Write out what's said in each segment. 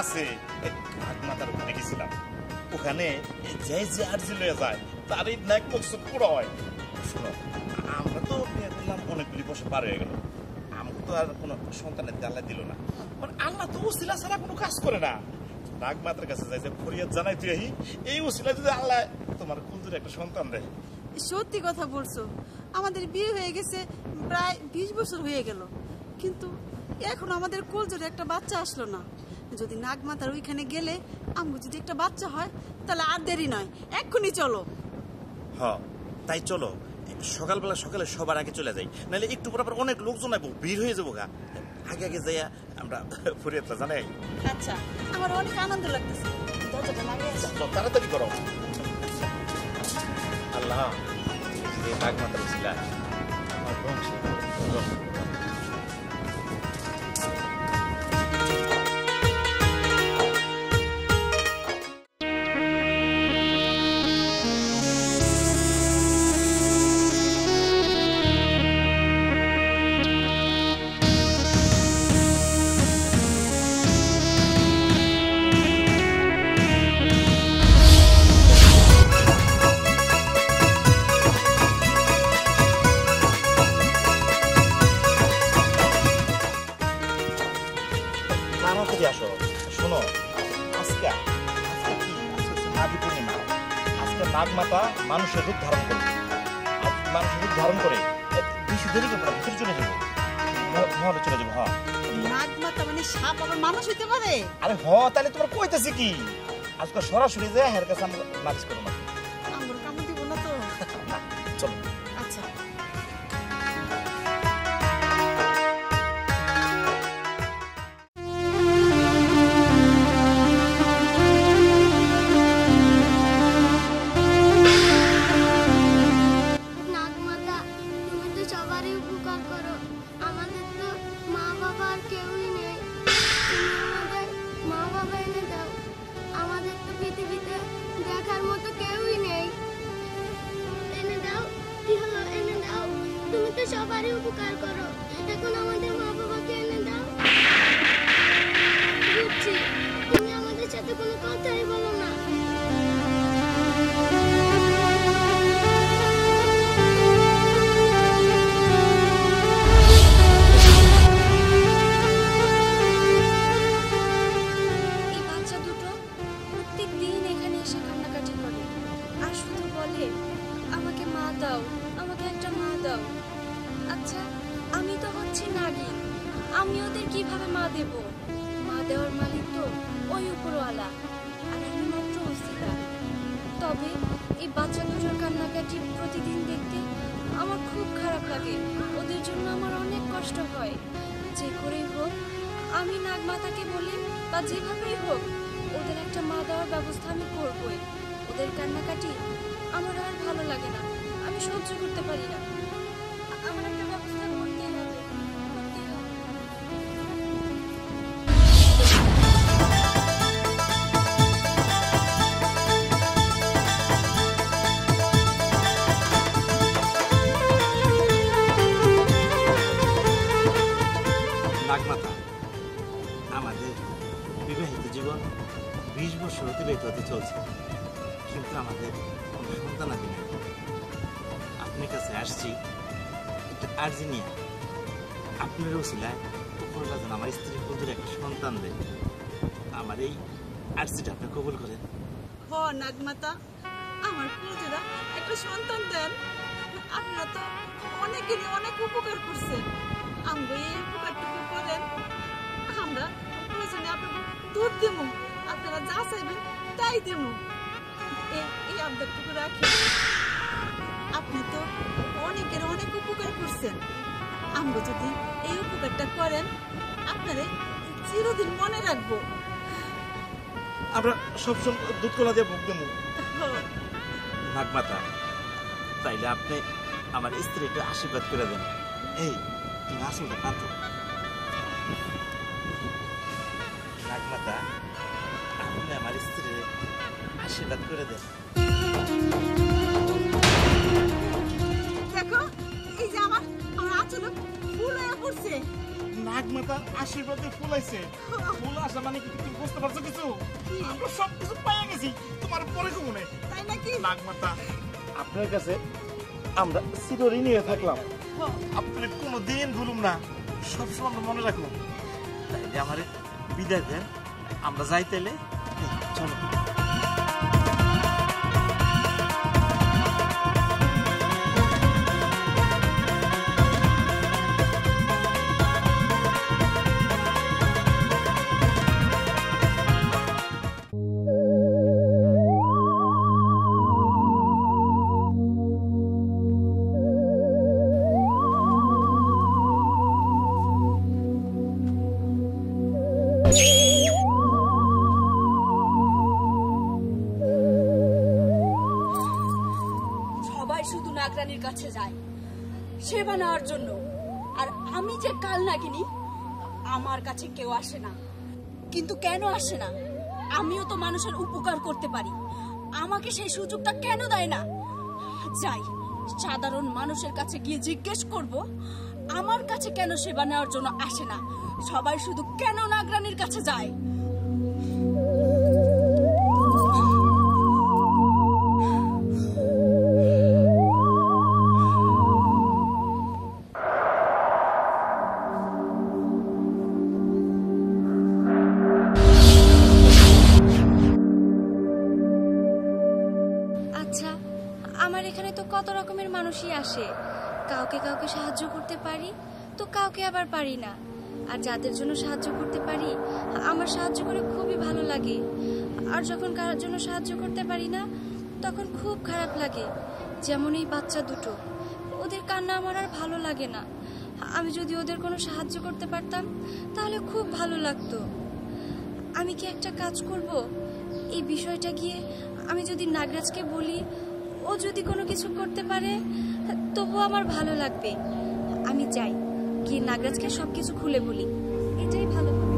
আছে, এই নাগমাতার ওখানে গেছিলাম ওখানে যে যে আর্জি লয়ে যায় তার এই নাক মকসুদ পুরো হয়। শোনো, আমরা তো করলাম অনেকগুলি বছর পার হয়ে গেল। আমাকে তো আর কোনো সন্তানের আল্লাহ দিল না। মানে আল্লাহ তো উসিলা ছাড়া কোনো কাজ করে না। নাগমাতার কাছে যাই যে ফরিয়াদ জানাই তুই এই উসিলা যদি আল্লাহ তোমার কুলদুরে একটা সন্তান দেয়। সত্যি কথা বলছো। আমাদের বিয়ে হয়ে গেছে, প্রায় বিশ বছর হয়ে গেল। কিন্তু এখন আমাদের কোলজোরে একটা বাচ্চা আসলো না। যদি নাগমাতার ওইখানে গেলে আমগো যদি একটা বাচ্চা হয় তাহলে আর দেরি নয়। এক্ষুনি চলো। হ তাই চলো। সকালবেলা সকালে সবার আগে চলে যাই। নাহলে একটু পর অনেক লোকজন আইব ভিড় হয়ে যাব গা। আগে আগে যাইয়া আমরা ফরিয়াদটা জানাই আচ্ছা আমার অনেক আনন্দ লাগতেছে। তাড়াতাড়ি করো। আল্লাহ ছিল আমার বংশ। কি? আজকে সরাসরি যে হের কাছে আমরা নালিশ করব। এই বাচ্চা দুটোর কান্নাকাটি প্রতিদিন দেখতে আমার খুব খারাপ লাগে। ওদের জন্য আমার অনেক কষ্ট হয়। যে করেই হোক, আমি নাগমাতাকে বলে বা যেভাবেই হোক, ওদের একটা মা দেওয়ার ব্যবস্থা আমি করবই। ওদের কান্নাকাটি আমার আর ভালো লাগে না। আমি সহ্য করতে পারি না। দেন আপনারা তো অনেকেরই অনেক উপকার করছেন। আমগো এই উপকারটুকু করেন। আমরা প্রয়োজনে আপনাকে দুধ দেবো আপনারা যা চাইবেন তাই দেবো এই এই আবদারটুকু রাখি। আপনি তো অনেকের অনেক উপকার করছেন। আমগো যদি এই উপকারটা করেন আপনারে চিরদিন মনে রাখব। আমরা সবসময় দুধ কলা দিয়ে ভোগ দেবো। হ। নাগমাতা তাইলে আপনি আমার স্ত্রী একটু আশীর্বাদ করে দেন। এই তুমি আসলটা কাঁদো নাগমাতা আপনি আমার স্ত্রী আশীর্বাদ করে দেন। দেখো এই যে আমার আমার আচরণ ফুল হয়ে পড়ছে। নাগমাতার আশীর্বাদে ফুল আইছে ফুল আসা মানে কি তুমি বুঝতে পারছ কিছু? আমরা সব কিছু পাইয়া গেছি তোমার পরে কমনে তাই নাকি? নাগমাতা আপনার কাছে আমরা চিরঋণী হয়ে থাকলাম। হ্যাঁ। আপনি কোনো দিন ভুলুম না। সবসময় আমরা মনে রাখলাম। আমার বিদায় দেন। আমরা যাই তাইলে। চলো। জন্য। আর আমি যে কাল নাগিনি, আমার কাছে কেউ আসে না। কিন্তু কেন আসে না? আমিও তো মানুষের উপকার করতে পারি। আমাকে সেই সুযোগটা কেন দেয় না? যাই, সাধারণ মানুষের কাছে গিয়ে জিজ্ঞেস করব, আমার কাছে কেন সেবা নেওয়ার জন্য আসে না? সবাই শুধু কেন নাগরানির কাছে যায়? সাহায্য করতে পারি? আমার সাহায্য করে খুবই ভালো লাগে। আর যখন কারোর জন্য সাহায্য করতে পারি না, তখন খুব খারাপ লাগে। যেমন এই বাচ্চা দুটো। ওদের কান্না আমার আর ভালো লাগে না। আমি যদি ওদের কোনো সাহায্য করতে পারতাম, তাহলে খুব ভালো লাগতো। আমি কি একটা কাজ করব? এই বিষয়টা গিয়ে আমি যদি নাগরাজকে বলি, ও যদি কোনো কিছু করতে পারে, তবুও আমার ভালো লাগবে। আমি চাই গিয়ে নাগরাজকে সব কিছু খুলে বলি। এটাই ভালো হবে।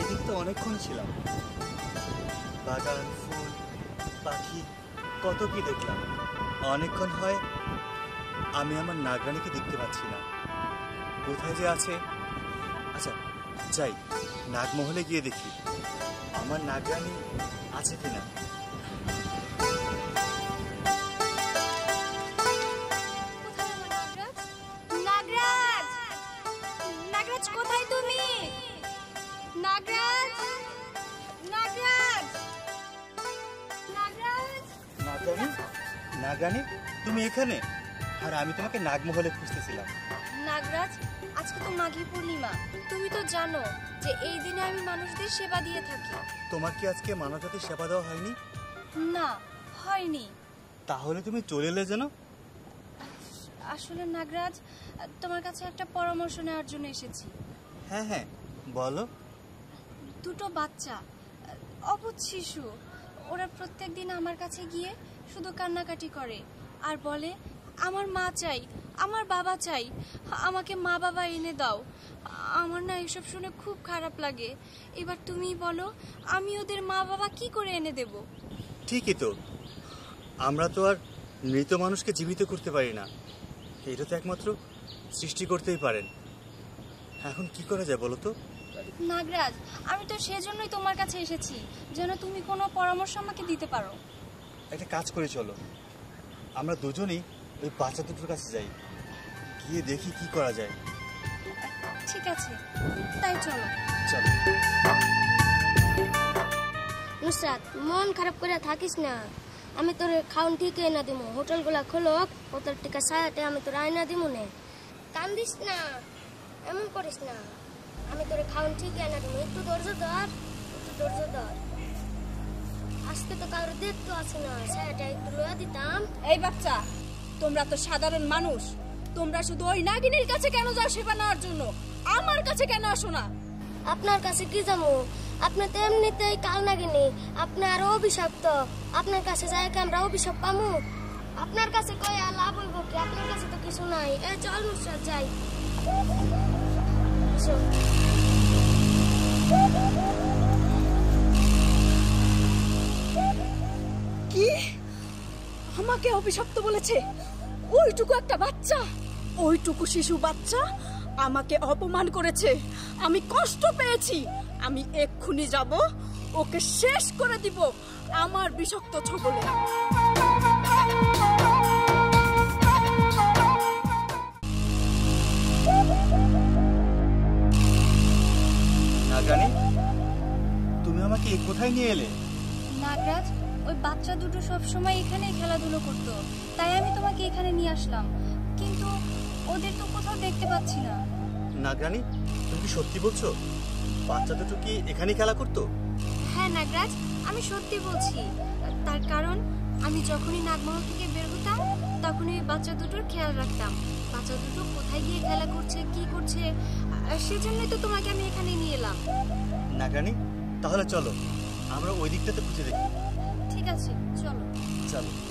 এদিক তো অনেকক্ষণ ছিলাম। বাগান, ফুল, পাখি, কত কি দেখলাম। অনেকক্ষণ হয় আমি আমার নাগরানিকে দেখতে পাচ্ছি না। কোথায় যে আছে? আচ্ছা যাই, নাগমহলে গিয়ে দেখি। আমার নাগরানি আছে কিনা? এখানে? আর আমি তোমাকে নাগমহলে খুঁজতেছিলাম। নাগরাজ আজকে তো মাঘী পূর্ণিমা। তুমি তো জানো যে এই দিনে আমি মানুষদের সেবা দিয়ে থাকি। তোমার কি আজকে মানবজাতির সেবা দেওয়া হয়নি? না হয়নি। তাহলে তুমি চলে এলে যেন? আসলে নাগরাজ তোমার কাছে একটা পরামর্শ নেওয়ার জন্য এসেছি। হ্যাঁ হ্যাঁ বলো। দুটো বাচ্চা অবুধ শিশু। ওরা প্রত্যেক দিন আমার কাছে গিয়ে শুধু কান্নাকাটি করে। আর বলে আমার মা চাই আমার বাবা চাই আমাকে মা বাবা এনে দাও। আমার না এসব শুনে খুব খারাপ লাগে। এবার তুমি বলো আমি ওদের মা বাবা কি করে এনে দেব? ঠিকই তো। আমরা তো আর মৃত মানুষকে জীবিত করতে পারি না। এটা তো একমাত্র সৃষ্টি করতেই পারেন। এখন কি করা যায় বলো তো? নাগরাজ আমি তো সেজন্যই তোমার কাছে এসেছি যেন তুমি কোনো পরামর্শ আমাকে দিতে পারো। একটা কাজ করে চলো। আমরা দুজনেই ওই বাচ্চা দুটোর কাছে যাই। গিয়ে দেখি কি করা যায়। ঠিক আছে তাই চলো। চলো। নুসরাত মন খারাপ করে থাকিস না। আমি তোর খাউন ঠিক এনে দিমু। হোটেলগুলা খোলক ও তোর টিকা সায়াতে আমি তোর আয়না দিমু নে। কান্দিস না এমন করিস না। আমি তোর খাউন ঠিক এনে দিমু। একটু ধৈর্য ধর একটু ধৈর্য ধর। আজকে তো কারোর দেখতে আসে না। সায়াটা একটু লয়া দিতাম। এই বাচ্চা তোমরা তো সাধারণ মানুষ। তোমরা শুধু ওই নাগিনীর কাছে কেন যাও সেবা নেওয়ার জন্য? আমার কাছে কেন আসো না? আপনার কাছে কি যাব আপনি তো এমনিতেই কাল নাগিনি। আপনি আরও অভিশপ্ত। আপনার কাছে যাই কি আমরা অভিশাপ পামু। আপনার কাছে কয়ে আর লাভ হইব কি? আপনার কাছে তো কিছু নাই। এ চল নুসরাত যাই। কি? আমাকে অভিশপ্ত বলেছে। ওইটুকু একটা বাচ্চা। ওইটুকু শিশু বাচ্চা আমাকে অপমান করেছে। আমি কষ্ট পেয়েছি। আমি এক্ষুনি যাব। ওকে শেষ করে দিব আমার বিষাক্ত ছবলে। নাগরানি তুমি আমাকে কোথায় নিয়ে এলে? নাগরাজ ওই বাচ্চা দুটো সব সময় এখানেই খেলাধুলো করতো। তাই আমি তোমাকে এখানে নিয়ে আসলাম। কিন্তু ওদের তো কোথাও দেখতে পাচ্ছি না। নাগরানি তুমি কি সত্যি বলছো? বাচ্চা দুটো কি এখানেই খেলা করতো? হ্যাঁ নাগরাজ আমি সত্যি বলছি। তার কারণ আমি যখনই নাগমহল থেকে বের হতাম তখনই বাচ্চা দুটোর খেয়াল রাখতাম। বাচ্চা দুটো কোথায় গিয়ে খেলা করছে কি করছে সেজন্যই তো তোমাকে আমি এখানে নিয়ে এলাম। নাগরানি তাহলে চলো আমরা ওই দিকটাতে খুঁজে দেখি। ঠিক আছে চলো। চলো।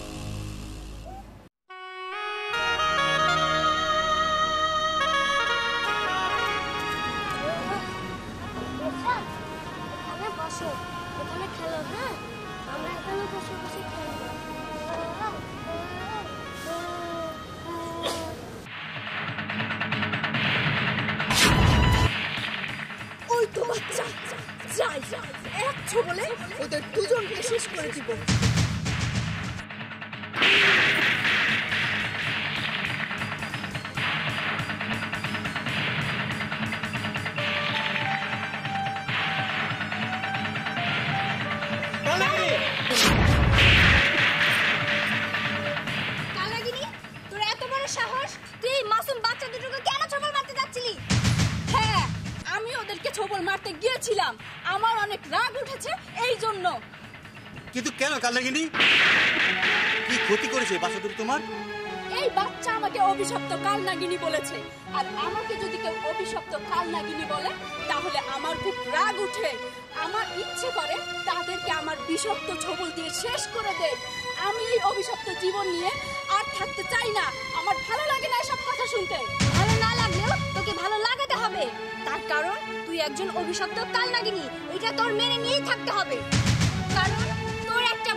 কিন্তু কেন কালনাগিনি কি ক্ষতি করেছে বাচ্চা তোমার? এই বাচ্চা আমাকে অভিশপ্ত কালনাগিনী বলেছে। আর আমাকে যদি কেউ অভিশপ্ত কালনাগিনী বলে, তাহলে আমার খুব রাগ উঠে। আমার ইচ্ছে করে তাদেরকে আমার বিষাক্ত ছবল দিয়ে শেষ করে দেয় আমি এই অভিশপ্ত জীবন নিয়ে আর থাকতে চাই না। আমার ভালো লাগে না এসব কথা শুনতে। ভালো না লাগলেও তোকে ভালো লাগাতে হবে। তার কারণ, তুই একজন অভিশপ্ত কালনাগিনী। এটা তোর মেনে নিয়েই থাকতে হবে। কারণ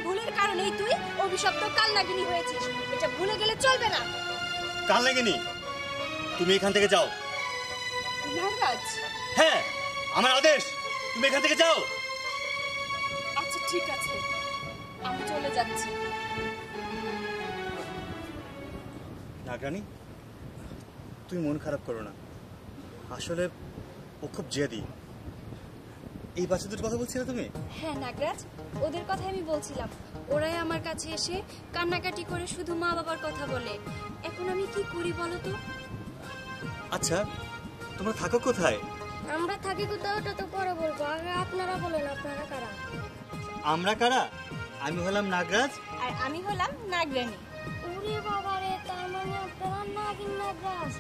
ভুলের কারণেই তুই অভিশপ্ত কালনাগিনী হয়েছিস। এটা ভুলে গেলে চলবে না। কালনাগিনি তুমি এখান থেকে যাও। নারাজ হ্যাঁ আমার আদেশ। তুমি এখান থেকে যাও। আচ্ছা ঠিক আছে। আমি চলে যাচ্ছি। নাগরানি তুমি মন খারাপ করো না। আসলে ও খুব জেদি। এই বাচ্চা দুটোর কথা বলছিলে তুমি? হ্যাঁ নাগরাজ ওদের কথা আমি বলছিলাম। ওরাই আমার কাছে এসে কান্নাকাটি করে শুধু মা বাবার কথা বলে। এখন আমি কি করি বলো তো? আচ্ছা তোমরা থাকো কোথায়? আমরা থাকি কোথাও ওটা তো পরে বলব। আগে আপনারা বলেন আপনারা কারা? আমরা কারা? আমি হলাম নাগরাজ। আর আমি হলাম নাগরানী। ওরে বাবা রে তার মানে আপনারা নাগিন নাগরাজ?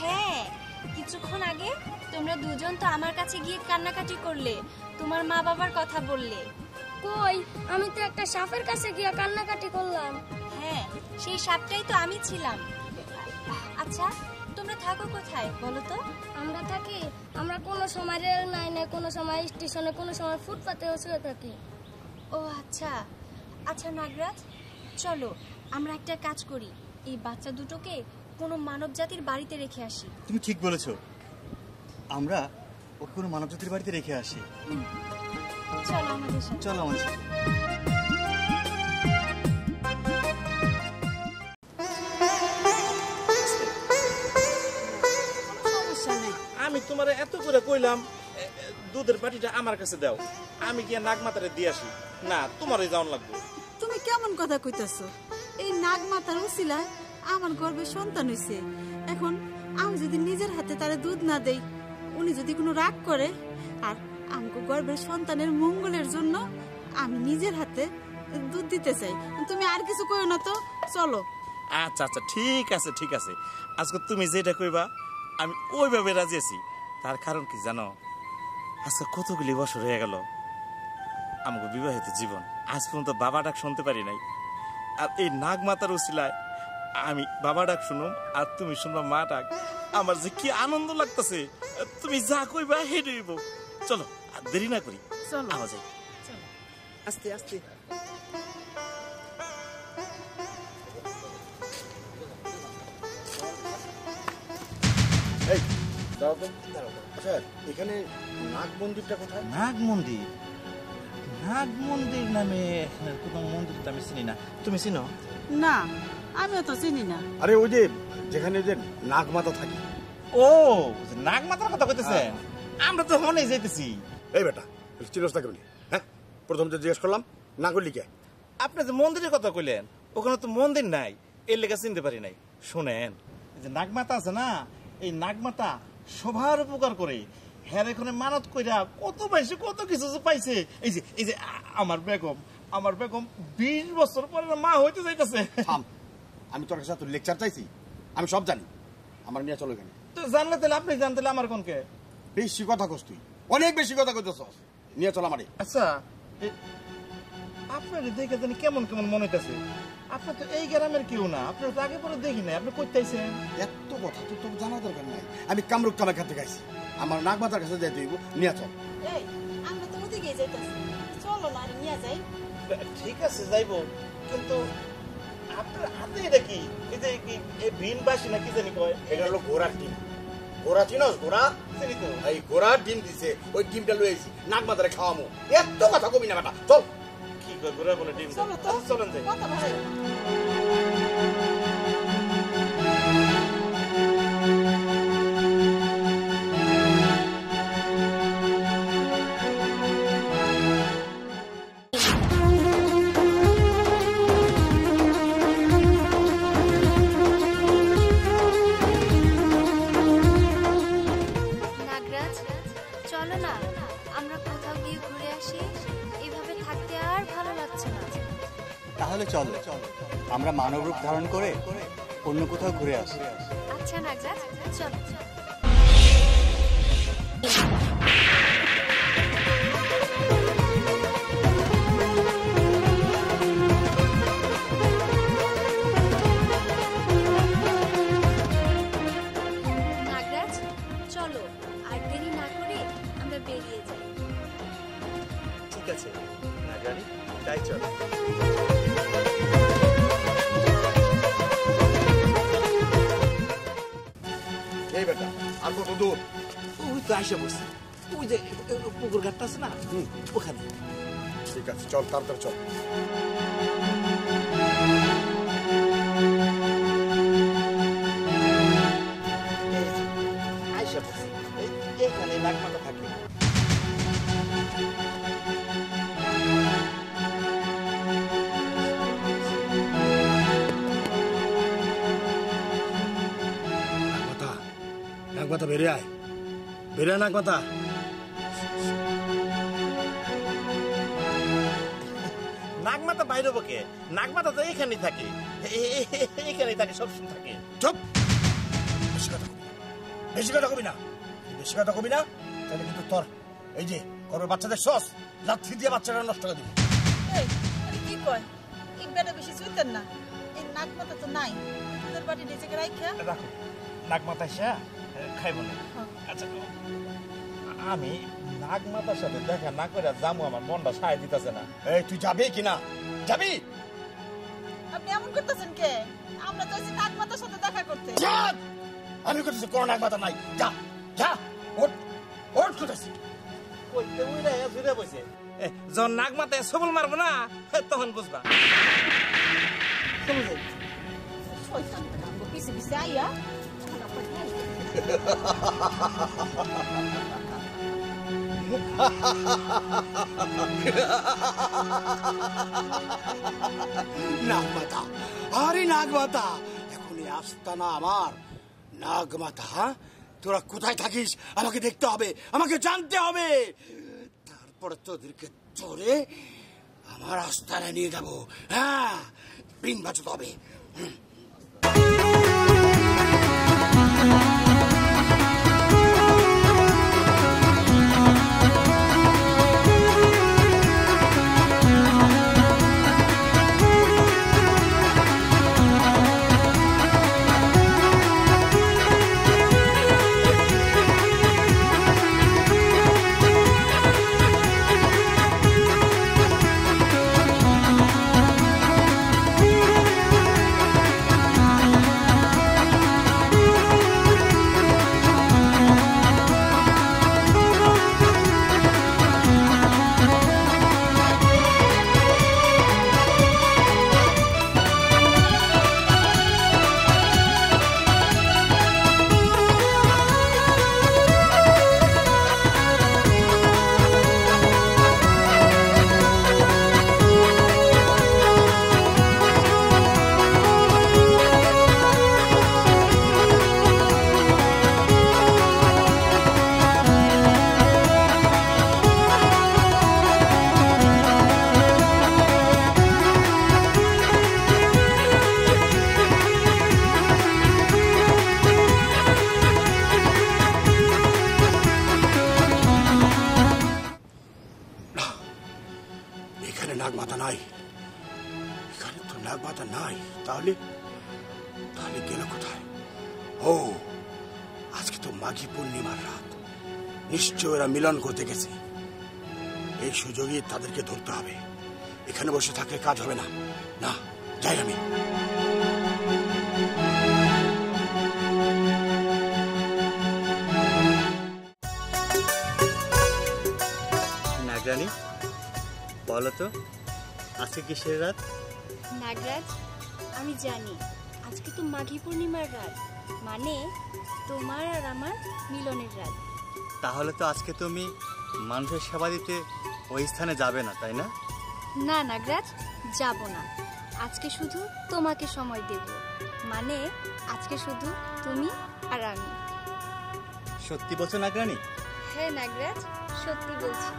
হ্যাঁ। কিছুক্ষণ আগে তোমরা দুজন তো আমার কাছে গিয়ে কান্নাকাটি করলে তোমার মা বাবার কথা বললে। কই? আমি তো একটা সাপের কাছে গিয়ে কান্নাকাটি করলাম। হ্যাঁ সেই সাপটাই তো আমি ছিলাম। আচ্ছা তোমরা থাকো কোথায় বলো তো? আমরা থাকি আমরা কোনো সময় রেল নাই না কোনো সময় স্টেশনে কোনো সময় ফুটপাতেও শুয়ে থাকি। ও আচ্ছা। আচ্ছা নাগরাজ চলো আমরা একটা কাজ করি। এই বাচ্চা দুটোকে কোনো মানব জাতির বাড়িতে রেখে আসি। তুমি ঠিক বলেছ। আমরা ওকে কোনো মানবজাতির বাড়িতে রেখে আসি। চলো আমাদের সাথে। চলো আমাদের সাথে। আমি তোমার এত করে কইলাম দুধের বাটিটা আমার কাছে দাও। আমি গিয়ে নাক মাথারে দিয়ে আসি। না তোমারই যাওয়ান লাগবে। তুমি কেমন কথা কইতাছো? এই নাগ মাতার উসিলায় আমার গর্বে সন্তান হয়েছে এখন আমি যদি নিজের হাতে তারে দুধ না দেই, উনি যদি কোনো রাগ করে, আর আমাকে গর্বের সন্তানের মঙ্গলের জন্য আমি নিজের হাতে দুধ দিতে চাই, তুমি আর কিছু কইও না তো, চলো। আচ্ছা আচ্ছা ঠিক আছে ঠিক আছে। আজকে তুমি যেটা কইবা, আমি ওইভাবে রাজি আছি। তার কারণ কি জানো? আজকে কতগুলি বছর হয়ে গেল আমাকে বিবাহিত জীবন। আজ পর্যন্ত বাবা ডাক শুনতে পারি নাই। আর এই নাগ মাতার উসিলায় আমি বাবা ডাক শুনুম আর তুমি শুনবা মা ডাক। আমার যে কি আনন্দ লাগতেছে তুমি যা কইবা হেঁটে চলো আর দেরি না করি। চলো। আওয়াজে আস্তে আস্তে। আচ্ছা, এখানে নাগ মন্দিরটা কোথায়? নাগ মন্দির? নাগ মন্দির নামে কোনো মন্দির আমি চিনি না। তুমি চিনো? না। আমিও তো চিনি না। আরে ওই যে যেখানে যে নাগ মাতা থাকে। ও নাগ মাতার কথা কইতেছেন? আমরা তো মনে যাইতেছি। এই বেটা চিরস না। কেমনি হ্যাঁ প্রথম যে জিজ্ঞেস করলাম না করলি কে আপনি যে মন্দিরের কথা কইলেন ওখানে তো মন্দির নাই এর লেগে চিনতে পারি নাই। শুনেন এই যে নাগমাতা আছে না এই নাগমাতা সবার উপকার করে। হ্যাঁ এখানে মানত কইরা কত পাইছে কত কিছু যে পাইছে। এই যে এই যে আমার বেগম আমার বেগম বিশ বছর পরে মা হইতে যাইতেছে। থাম। আমি তোর কাছে তোর লেকচার চাইছি। আমি সব জানি। আমার নিয়ে চলো এখানে। তো জানলে তাহলে আপনি জানতে আমার কোনকে? বেশি কথা কস তুই। অনেক বেশি কথা কইতেছ নিয়ে চল আমারে। আচ্ছা আপনার দেখে জানি কেমন কেমন মনে হইতেছে? আপনি তো এই গ্রামের কেউ না। আপনার তো আগে পরে দেখি নাই। আপনি কইতেছেন এত কথা তো তোর জানা দরকার নাই। আমি কামরুক কামে খাতে গাইছি আমার নাগ মাতার কাছে যাইতে হইব। নিয়ে চল। এই আমরা তো ওদিকে যাইতাছি। চলো না নিয়ে যাই। ঠিক আছে যাইবো। কিন্তু আপনার হাতে এটা কি? এই যে কি এই ভীমবাসী না কি জানি কয়? এটা হলো ঘোড়ার ডিম ঘোড়া চিনস? ঘোড়া? চিনি তো। এই ঘোড়ার ডিম দিছে ওই ডিমটা লয়ে আইছি। নাক মাতারে খাওয়ামো। এত কথা কবি না বেটা চল। কি কয় ঘুরে বলে ডিম। চলো চলেন যাই। অন্য কোথাও ঘুরে আসি। আচ্ছা নাগরাজ চলো। নাগরাজ চলো আর দেরি না করে আমরা বেরিয়ে যাই। ঠিক আছে তাই চলো। আর কত দূর ওই তো আসে বসছি ওই যে পুকুর ঘাটটা আছে না ওখানে ঠিক আছে চল তাড়াতাড়ি চল আয় নাগ মাতা নাগমাতা বাইরে বকে নাগমাতা তো এখানেই থাকে। এখানেই থাকে সবসময় থাকে। চুপ! বেশি কথা কবি না। বেশি কথা কবি না। বেশি কথা কবি না তাহলে কিন্তু তোর এই যে করবে বাচ্চাদের সস লাথি দিয়ে বাচ্চাটা নষ্ট করে দিবি। কি কয়? এই বেটা বেশি চুইতেন না। এই নাক মাথা তো নাই। তোদের বাড়ি নিজেকে রাইখা। রাখো। নাগমাতা এসে খাইব না। আচ্ছা আমি নাগমাতার সাথে দেখা না করে যাব আমার মনটা সায় দিতেছে না। এই তুই যাবি কি না? যাবি? আপনি এমন করতেছেন কে? আমরা তো সাথে দেখা করতে! আমি করতেছি কোনো নাই। যা যা ওঠ ওঠ করতেছি কইতে উইরা জুড়ে বসে যখন নাগমাতায় সবল মারবো না তখন বুঝবা। চলো যাই শয়তান কাম পিছে পিছে আইয়া। নাগ মাতা আরে নাগ মাতা এখন এই আস্তানা আমার। নাগ মাতা হ্যাঁ? তোরা কোথায় থাকিস? আমাকে দেখতে হবে, আমাকে জানতে হবে। তারপরে তোদেরকে ধরে আমার আস্তানা নিয়ে যাব। হ্যাঁ বিন বাঁচতে হবে ধরতে হবে। এখানে বসে থাকলে কাজ হবে না। না যাই আমি। নাগরানি বলো তো আজকে কিসের রাত? নাগরাজ আমি জানি। আজকে তো মাঘী পূর্ণিমার রাত। মানে তোমার আর আমার মিলনের রাত। তাহলে তো আজকে তুমি মানুষের সেবা দিতে ওই স্থানে যাবে না তাই না? না নাগরাজ যাব না। আজকে শুধু তোমাকে সময় দেব। মানে আজকে শুধু তুমি আর আমি। সত্যি বলছো নাগরানি? হ্যাঁ নাগরাজ সত্যি বলছি।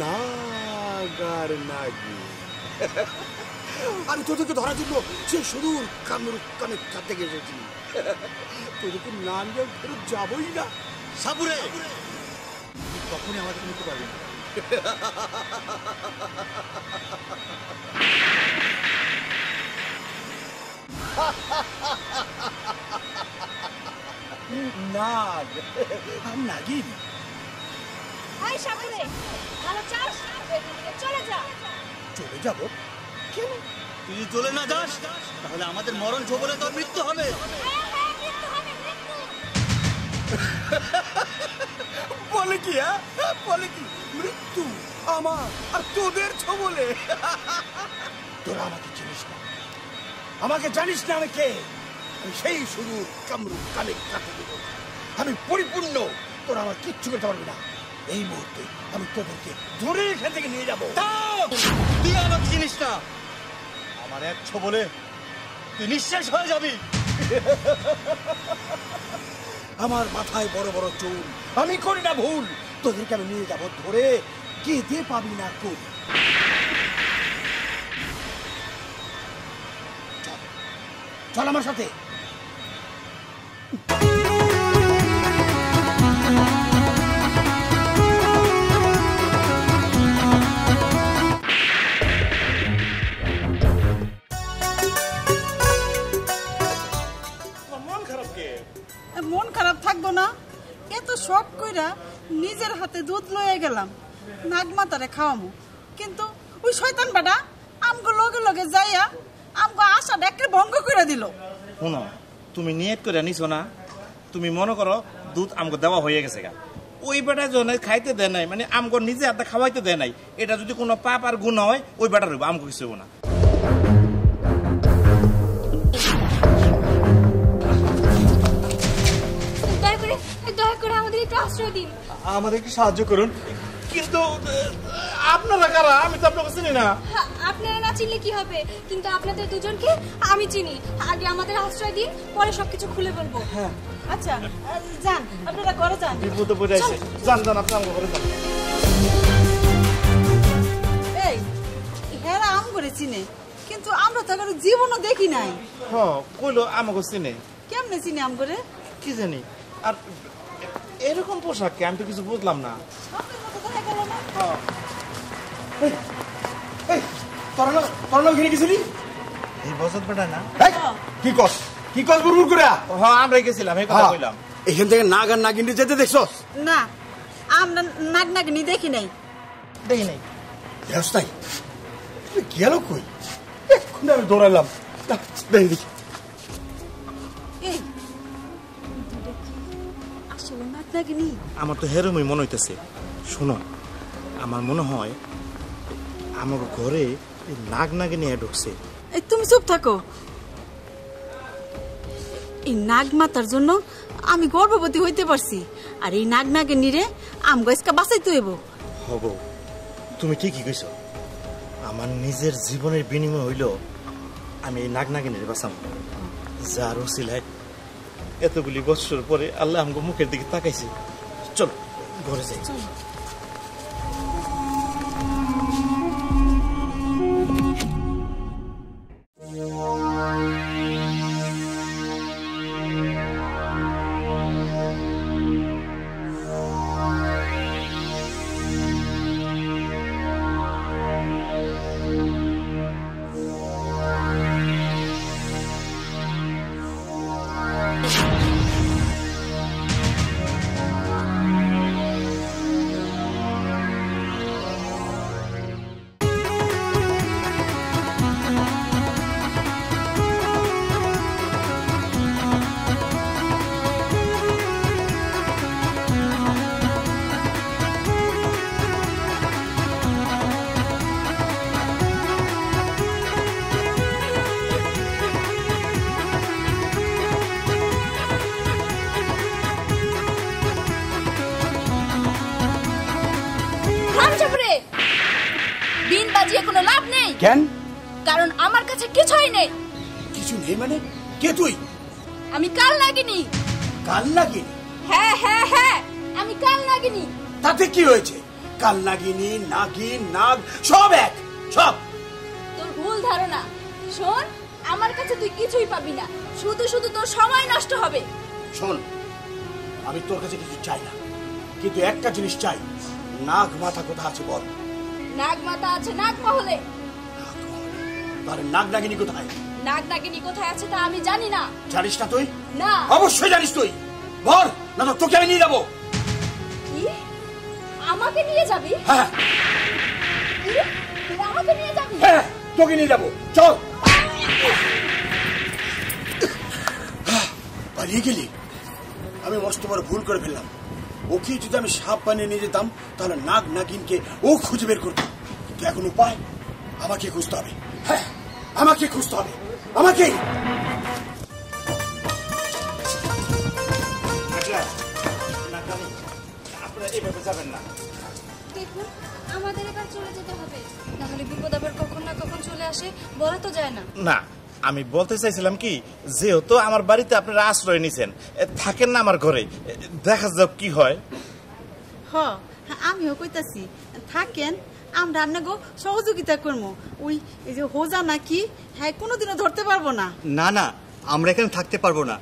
নাগার নাগি। আমি তোদেরকে ধরার জন্য সে সুদূর কামরূপ কামেক্ষা থেকে এসেছি তোদেরকে না নিয়ে ফেরত যাবই না। সাবুরে তুই কখনই আমাদের নিতে পারবি না। নাগ। আমি নাগিন। ভালো চাস? চলে যা। চলে যাব? কেন? তুই চলে না যাস তাহলে আমাদের মরণ ছোবলে তোর মৃত্যু হবে। বলে কি হ্যাঁ? বলে কি মৃত্যু আমার আর তোদের ছবলে। তোরা আমাকে চিনিস না। আমাকে জানিস না আমি কে। সেই শুরু কামরূপ কামেক্ষা থেকে। আমি পরিপূর্ণ তোরা আমার কিচ্ছু করতে পারবি না। এই মুহূর্তে আমি তোদেরকে ধরে এখান থেকে নিয়ে যাব। তুই আমাকে চিনিস না। আমার এক ছোবলে তুই নিঃশেষ হয়ে যাবি। আমার মাথায় বড় বড় চুল। আমি করি না ভুল। তোদেরকে আমি নিয়ে যাব ধরে। কেঁদে পাবি না তুই চল আমার সাথে। মন খারাপ থাকব না। এত শখ কইরা নিজের হাতে দুধ লয়ে গেলাম। নাগমাতারে খাওয়ামু। কিন্তু ওই শয়তান বেটা আমগো লগে লগে যাইয়া আমগো আশা ডেকে ভঙ্গ করে দিল। শুনো তুমি নিয়ত করে নিছো না তুমি মনে করো দুধ আমগো দেওয়া হয়ে গেছে গা। ওই বেটা জন খাইতে দেয় নাই মানে আমগো নিজে হাতে খাওয়াইতে দেয় নাই। এটা যদি কোনো পাপ আর গুণ হয় ওই বেটা রইব আমগো কিছু হইব না। দয়া করে করে আমাদের একটু আশ্রয় দিন। আমাদের একটু সাহায্য করুন। কিন্তু আপনারা কারা? আমি তো আপনাকে চিনি না। হা- আপনারা না চিনলে কি হবে? কিন্তু আপনাদের দুজনকে আমি চিনি। আগে আমাদের আশ্রয় দিন পরে সবকিছু খুলে বলব। হ্যাঁ। আচ্ছা যান আপনারা ঘরে যান। বিপদে পড়ে আছে। জান জান আপনি আমগো করে যান। এই হেরা আম করে চিনে কিন্তু আমরা তো এখনও জীবনও দেখি নাই। হ কইলো আমাকে চিনে। কেমনে চিনে আম করে কি জানি। আর এরকম পোশাক কি? আমি তো কিছু বুঝলাম না। স্বপ্নের মতো দেখা গেল না। এই বেটা না। কি কস? কি কস বুড়বুড় করে? হ্যাঁ আমরা গেছিলাম এই কথা কইলাম। এখান থেকে নাগ আর নাগিনটি যেতে দেখছস? না আমরা নাগ নাগনি দেখি নাই। দেখি নাই। ব্যবস্থাই গেল কই? এক্ষুনি আমি দৌড়ালাম না, দেখি দেখি। এই আসলে আমার তো হেরমই মনে হইতেছে। শোনো আমার মনে হয় আমার ঘরে এই নাগ নাগে নিয়ে ঢুকছে। এই তুমি চুপ থাকো। এই নাগ মাতার জন্য আমি গর্ভবতী হইতে পারছি। আর এই নাগ নাগে নিরে আম গাছকে বাঁচাইতে হইব। হব। তুমি ঠিকই কইছ। আমার নিজের জীবনের বিনিময় হইল আমি এই নাগ নাগিনের বাঁচাম। যার ওসিলায় এতগুলি বছর পরে আল্লাহ আমাকে মুখের দিকে তাকাইছে। চলো ঘরে যাই। থাম কাল নাগিনি নাগিন নাগ সব এক সব। তোর ভুল ধারণা। শোন আমার কাছে তুই কিছুই পাবি না। শুধু শুধু তোর সময় নষ্ট হবে। শোন আমি তোর কাছে কিছু চাই না। কিন্তু একটা জিনিস চাই। নাগ মাথা কোথা আছে বল? নাগ মাথা আছে নাগ মহলে? তাহলে নাগ নাগিনী কোথায়? নাগ নাগিনী কোথায় আছে তা আমি জানি না। জানিস না তুই? না। অবশ্যই জানিস তুই। বল না তো তোকে আমি নিয়ে যাব। আমাকে নিয়ে যাবি? হ্যাঁ। তুই আমাকে নিয়ে যাবি? হ্যাঁ তোকে নিয়ে যাব। চল। পালিয়ে গেলি? আমি মস্ত বড় ভুল করে ফেললাম। ওকে যদি আমি সাপ বানিয়ে নিয়ে যেতাম তাহলে নাগ নাগিনকে ও খুঁজে বের করতো। কিন্তু এখন উপায় আমাকে খুঁজতে হবে। হ্যাঁ আমাকে খুঁজতে হবে। আমাকেই আপনারা এইভাবে যাবেন না। দেখুন আমাদের এবার চলে যেতে হবে। নাহলে বিপদ আবার কখন না কখন চলে আসে বলা তো যায় না। না আমি বলতে চাইছিলাম কি যেহেতু আমার বাড়িতে আপনারা আশ্রয় নিছেন থাকেন না আমার ঘরে দেখা যাক কি হয়। হ আমিও কইতাছি থাকেন আমরা আপনাকে সহযোগিতা করব ওই এই যে হোজা নাকি হ্যাঁ কোনোদিনও ধরতে পারব না। না না আমরা এখানে থাকতে পারব না।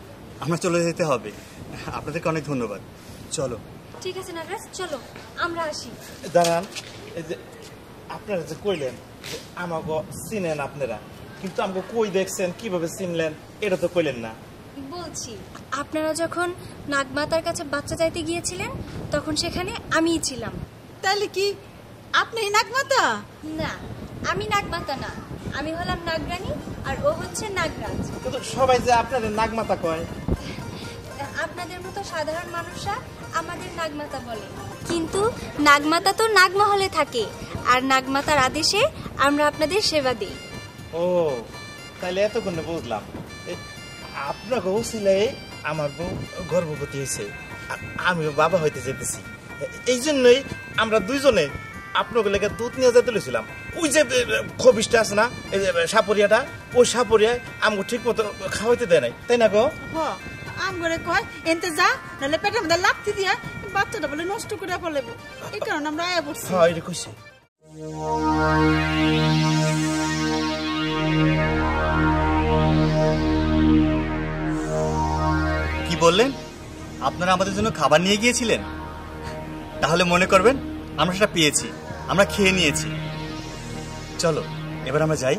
আমরা চলে যেতে হবে। আপনাদেরকে অনেক ধন্যবাদ। চলো। ঠিক আছে নাগরাজ চলো আমরা আসি। দাঁড়ান এই যে আপনারা যে কইলেন যে আমাকে চিনেন আপনারা কিন্তু আমাকে কই দেখছেন কীভাবে চিনলেন এটা তো কইলেন না। বলছি আপনারা যখন নাগমাতার কাছে বাচ্চা চাইতে গিয়েছিলেন তখন সেখানে আমিই ছিলাম। তাহলে কি আপনি নাগমাতা? না আমি নাগমাতা না। আমি হলাম নাগরানী আর ও হচ্ছে নাগরাজ। কিন্তু সবাই যে আপনাদের নাগমাতা কয়? আপনাদের মতো সাধারণ মানুষরা আমাদের নাগমাতা বলে। কিন্তু নাগমাতা তো নাগমহলে থাকে আর নাগমাতার আদেশে আমরা আপনাদের সেবা দিই। ও তাহলে এতক্ষণে বুঝলাম। আপনাকে ছিলে আমার বউ গর্ভবতী হয়েছে আর আমিও বাবা হইতে যেতেছি। এই জন্যই আমরা দুইজনে আপনাকে লেগে দুধ নিয়ে যেতে লইছিলাম। ওই যে খবিসটা আছে না এই যে সাপরিয়াটা ওই সাপরিয়ায় আমাকে ঠিক মতো খাওয়াইতে দেয় নাই তাই না গো? হ। আম করে কয়, এনতে যা, নাহলে পেটের মধ্যে লাপতি দিয়া বাচ্চাটা বলে নষ্ট করে ফেলেবো এই কারণে আমরা আয়া পড়ছি। হ্যাঁ এটা কইছে। কি বললেন? আপনারা আমাদের জন্য খাবার নিয়ে গিয়েছিলেন? তাহলে মনে করবেন, আমরা সেটা পেয়েছি, আমরা খেয়ে নিয়েছি। চলো, এবার আমরা যাই।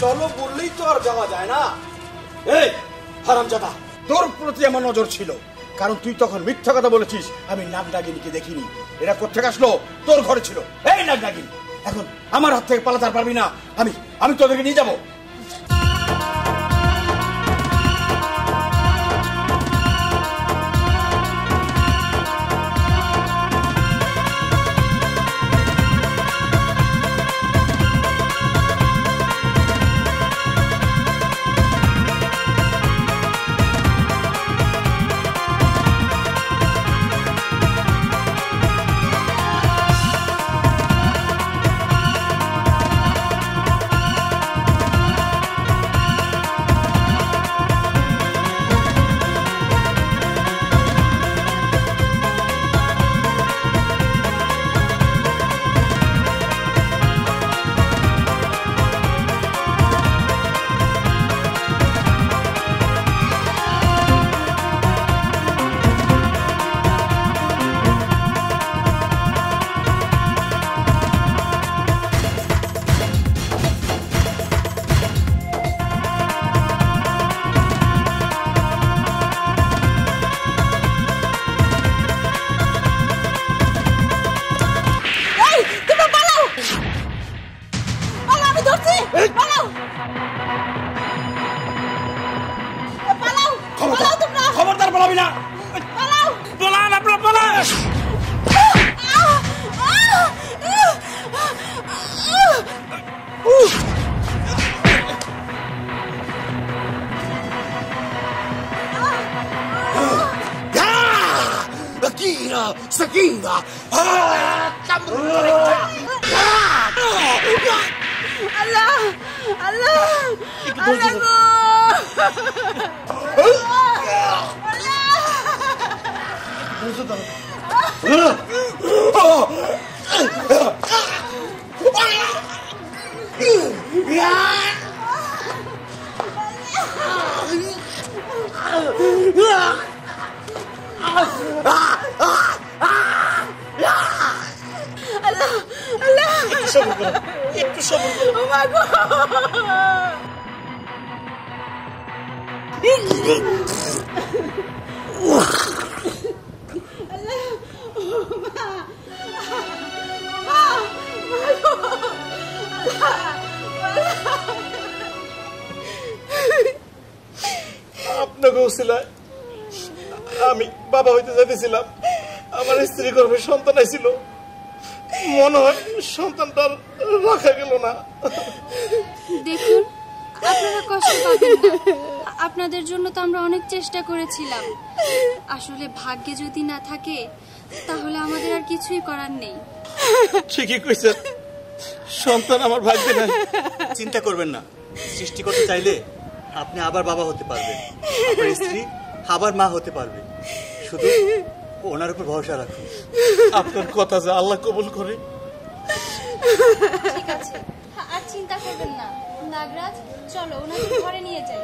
চলো বললেই তো আর যাওয়া যায় না। এই, হারামজাদা, তোর প্রতি আমার নজর ছিল। কারণ তুই তখন মিথ্যা কথা বলেছিস, আমি নাগ নাগিনীকে দেখিনি। এরা কোথেকে আসলো? তোর ঘরে ছিল। এই নাগ নাগিনী এখন আমার হাত থেকে পালাতে পারবি না। আমি আমি তোদেরকে নিয়ে যাব। আপনাকে উসিলায় আমি বাবা হইতে যাইতেছিলাম। আমার স্ত্রী গর্ভে সন্তান আইছিল। মনে হয় সন্তানটার রাখা গেল না। দেখুন, আপনারা কষ্ট পাবেন আপনাদের জন্য তো আমরা অনেক চেষ্টা করেছিলাম। আসলে ভাগ্যে যদি না থাকে তাহলে আমাদের আর কিছুই করার নেই। ঠিকই কইছেন। সন্তান আমার ভাগ্যে নাই। চিন্তা করবেন না। সৃষ্টি করতে চাইলে আপনি আবার বাবা হতে পারবেন। আপনার স্ত্রী আবার মা হতে পারবে। শুধু ওনার উপর ভরসা রাখুন। আপনার কথা যে আল্লাহ কবুল করে। ঠিক আছে। আর চিন্তা করবেন না। নাগরাজ চলো ওনাকে ঘরে নিয়ে যাই।